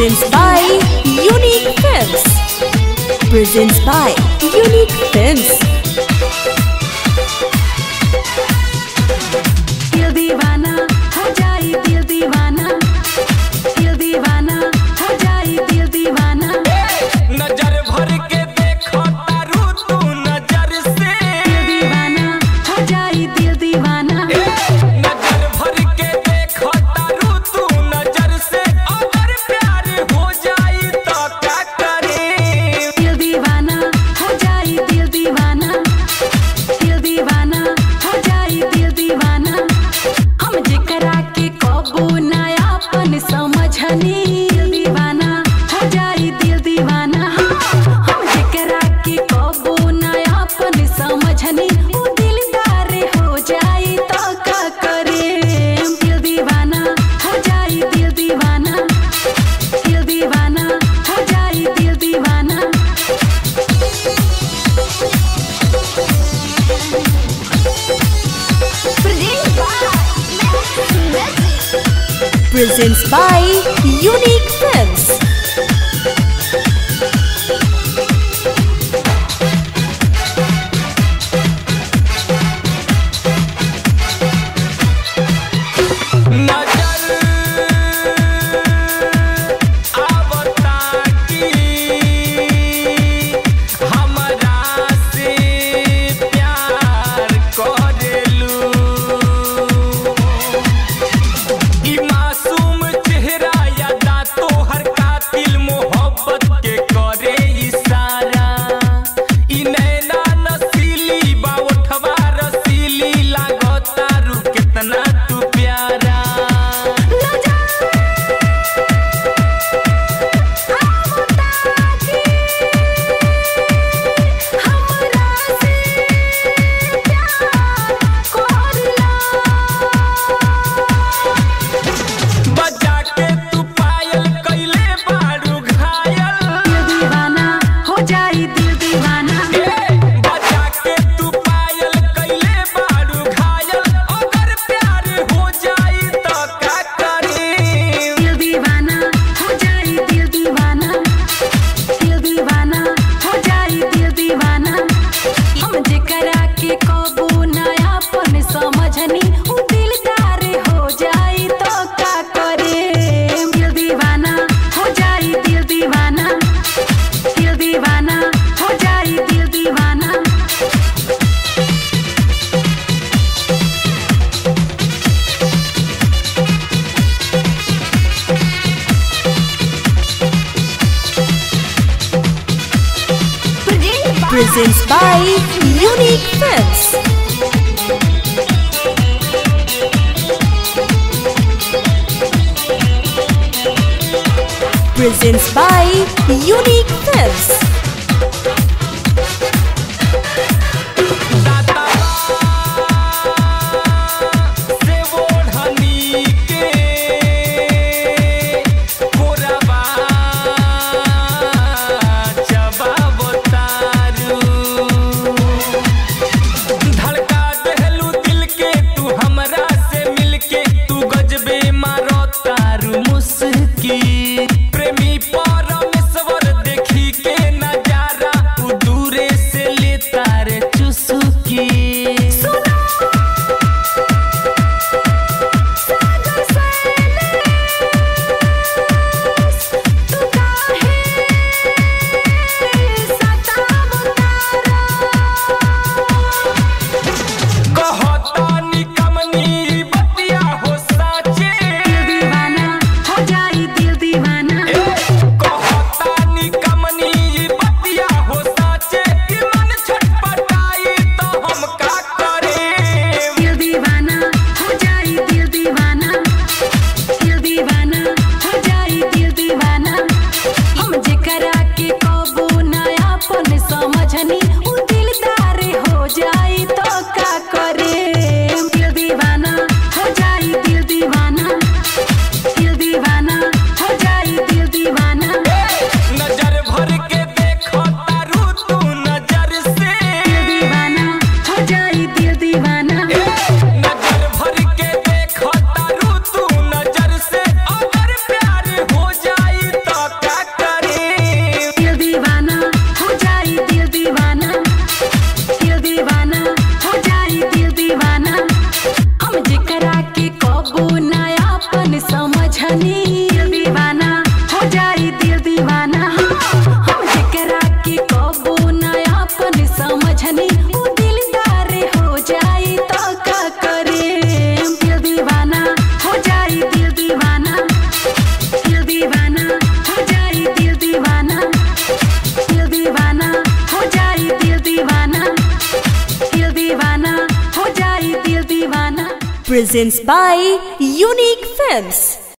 presents by Unique Films. Presents by Unique Films. presents by Unique presents by Unique Films. Presents by Unique Films. Presents by Unique Films.